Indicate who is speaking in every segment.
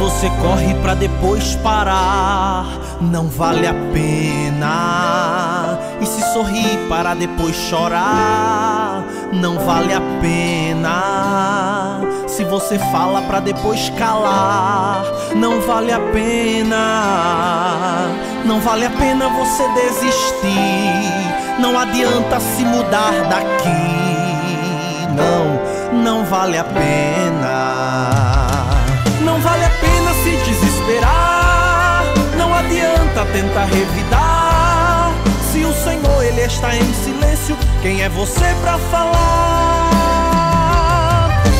Speaker 1: Você corre pra depois parar, não vale a pena. E se sorrir para depois chorar, não vale a pena. Se você fala pra depois calar, não vale a pena. Não vale a pena você desistir. Não adianta se mudar daqui. Não, não vale a pena. Não vale a pena tentar revidar. Se o Senhor ele está em silêncio, quem é você para falar?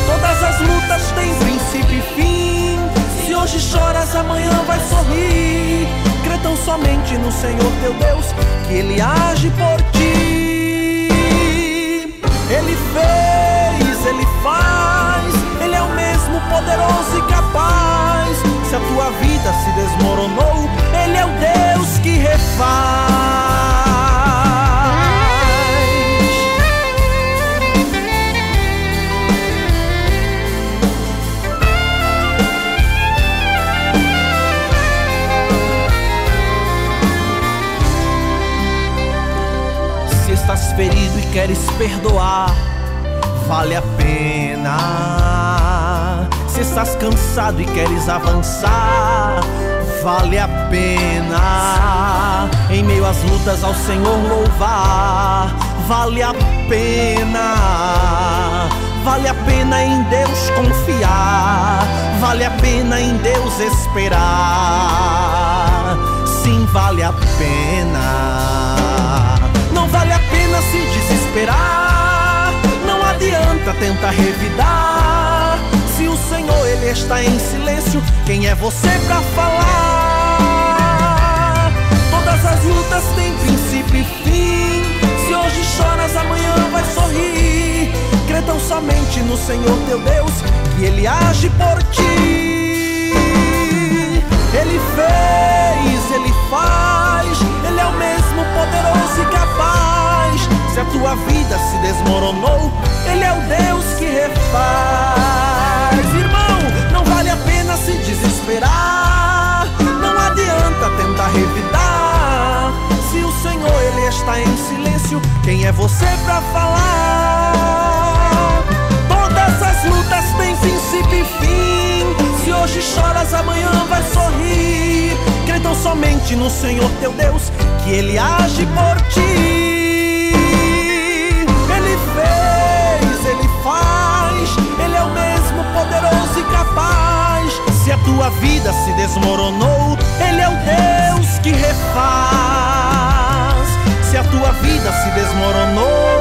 Speaker 1: Todas as lutas têm princípio e fim. Se hoje choras, amanhã vai sorrir. Crê tão somente no Senhor teu Deus, que ele age por ti. Ele fez, ele faz, ele é o mesmo poderoso e capaz. Se a tua vida se desmoronou, estás ferido e queres perdoar, vale a pena. Se estás cansado e queres avançar, vale a pena. Em meio às lutas ao Senhor louvar, vale a pena. Vale a pena em Deus confiar, vale a pena em Deus esperar. Sim, vale a pena. Não vale a pena se desesperar. Não adianta tentar revidar. Se o Senhor ele está em silêncio, quem é você para falar? No Senhor teu Deus, que ele age por ti. Ele fez, ele faz, ele é o mesmo poderoso e capaz. Se a tua vida se desmoronou, ele é o Deus que refaz. Irmão, não vale a pena se desesperar. Não adianta tentar revidar. Se o Senhor ele está em silêncio, quem é você para falar? Somente no Senhor teu Deus, que Ele age por ti. Ele fez, Ele faz, Ele é o mesmo poderoso e capaz. Se a tua vida se desmoronou, Ele é o Deus que refaz. Se a tua vida se desmoronou,